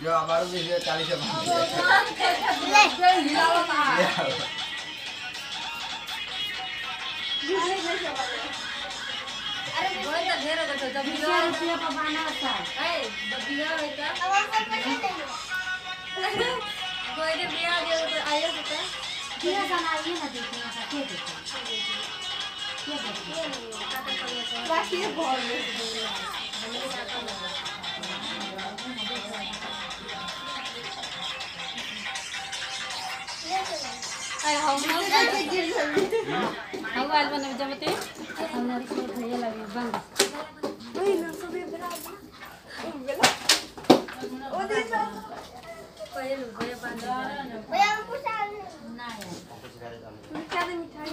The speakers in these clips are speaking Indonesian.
Ya, baru sih dia cari siapa. Ya. Ini saya siapa? Di mana? Ada di mana? Ada di mana? Ada di mana? Ada di mana? Ada di mana? Ada di mana? Ada di mana? Ada di mana? Ada di mana? Ada di mana? Ada di mana? Ada di mana? Ada mobile बनबै जब ते हमरा से भइए लागे बंद ओइ बेला ओदे जा पहिलो भए बंद भइया कुछ ना है मिठाई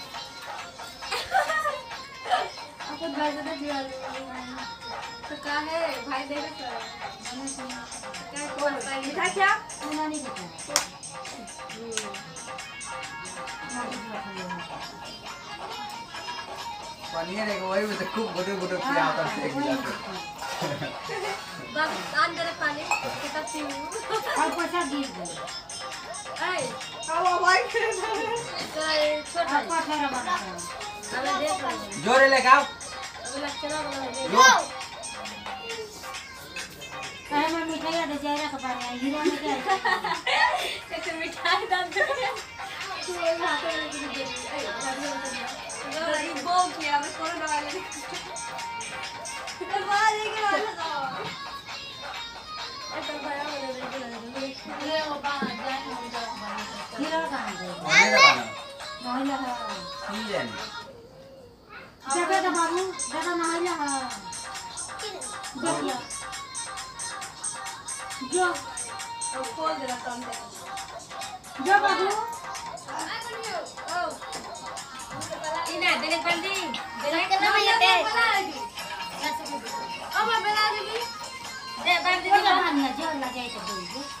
खुद भाई दादा जी तो का है? भाई दे रहे सर क्या कौन लिखा क्या? मैंने नहीं लिखा पनीर एक वही में से खूब बुटे बुटे पिया होता है एक मिला बस अंदर पानी। कितना पीऊं और पैसा दी ए अब भाई छोटा। पैसा रहा जोरे लगाओ मैं मिठाई दे जाए रख पा रहे हीरा में क्या कैसे मिठाई डाल दे तू ये हाथ में लगी दे ए ये बो किया मैं कोरोना वाले तो बाहर ही के वाला था ऐसा भया वाला दे ये वो बाहर जाए हम जाए हीरा कहाँ गए बोले ना महिला है की जाने जगह तो बाबू जगह महिला है Siapa ada baru? Gak namanya lah. Gak ya. Gak. Tante. Gak baru? Ina, dengan pandi. Dengan kenapa ya teh? Oh, apa lagi? Dek, pandi. Kau jangan ngajak, itu dulu.